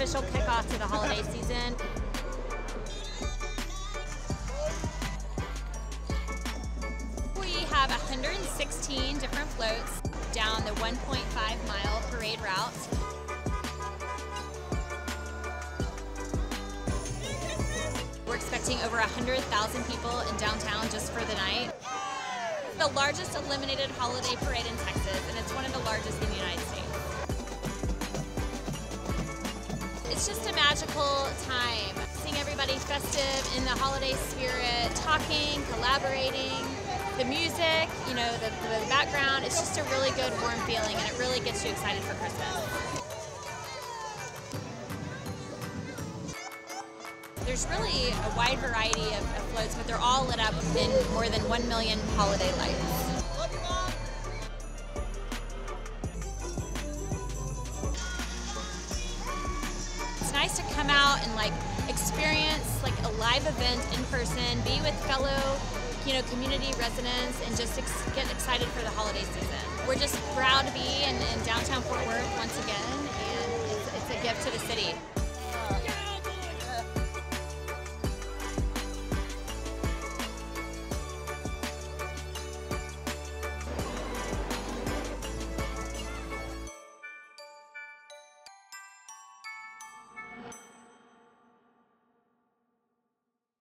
official kickoff to the holiday season. We have 116 different floats down the 1.5 mile parade route. We're expecting over 100,000 people in downtown just for the night. The largest eliminated holiday parade in Texas, and it's one of the largest in the United States. It's just a magical time, seeing everybody festive in the holiday spirit, talking, collaborating, the music, you know, the, the background. It's just a really good, warm feeling, and it really gets you excited for Christmas. There's really a wide variety of, of, floats, but they're all lit up in more than 1 million holiday lights. Nice to come out and like experience like a live event in person, be with fellow you know, community residents and just ex get excited for the holiday season. We're just proud to be in, in downtown Fort Worth once again, and it's, it's a gift to the city.